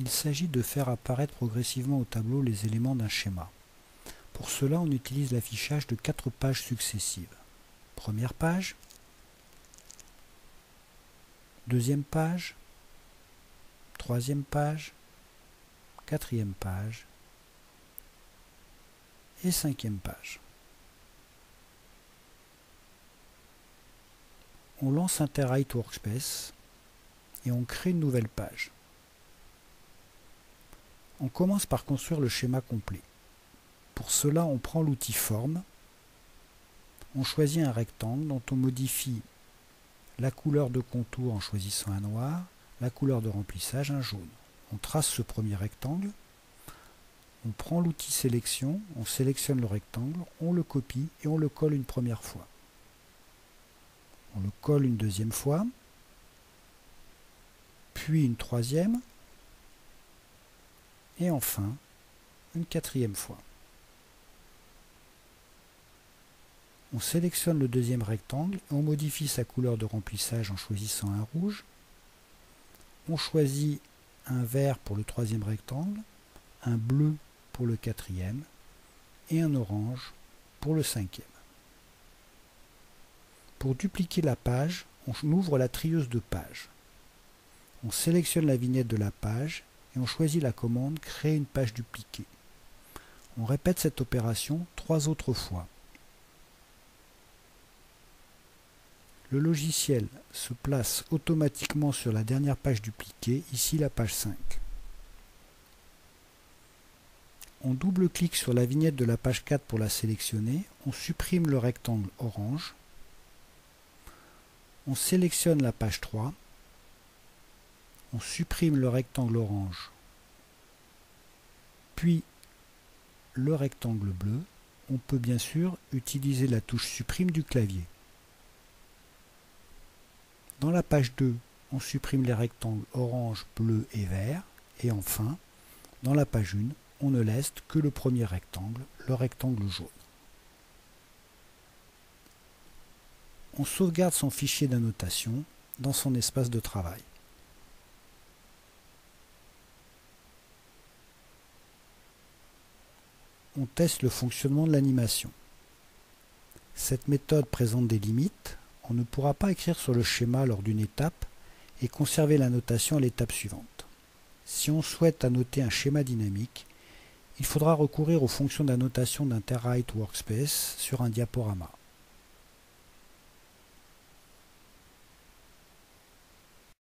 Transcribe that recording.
il s'agit de faire apparaître progressivement au tableau les éléments d'un schéma. Pour cela, on utilise l'affichage de quatre pages successives. Première page, deuxième page, troisième page, quatrième page et cinquième page. On lance Interite Workspace et on crée une nouvelle page. On commence par construire le schéma complet. Pour cela, on prend l'outil Forme, on choisit un rectangle dont on modifie la couleur de contour en choisissant un noir, la couleur de remplissage un jaune. On trace ce premier rectangle, on prend l'outil sélection, on sélectionne le rectangle, on le copie et on le colle une première fois. On le colle une deuxième fois, puis une troisième, et enfin une quatrième fois. On sélectionne le deuxième rectangle et on modifie sa couleur de remplissage en choisissant un rouge. On choisit un vert pour le troisième rectangle, un bleu pour le quatrième et un orange pour le cinquième. Pour dupliquer la page, on ouvre la trieuse de pages. On sélectionne la vignette de la page et on choisit la commande Créer une page dupliquée. On répète cette opération trois autres fois. Le logiciel se place automatiquement sur la dernière page dupliquée, ici la page 5. On double-clique sur la vignette de la page 4 pour la sélectionner, on supprime le rectangle orange, on sélectionne la page 3, on supprime le rectangle orange, puis le rectangle bleu, on peut bien sûr utiliser la touche supprime du clavier. Dans la page 2, on supprime les rectangles orange, bleu et vert. Et enfin, dans la page 1, on ne laisse que le premier rectangle, le rectangle jaune. On sauvegarde son fichier d'annotation dans son espace de travail. On teste le fonctionnement de l'animation. Cette méthode présente des limites, on ne pourra pas écrire sur le schéma lors d'une étape et conserver la notation à l'étape suivante. Si on souhaite annoter un schéma dynamique, il faudra recourir aux fonctions d'annotation d'Interwrite Workspace sur un diaporama.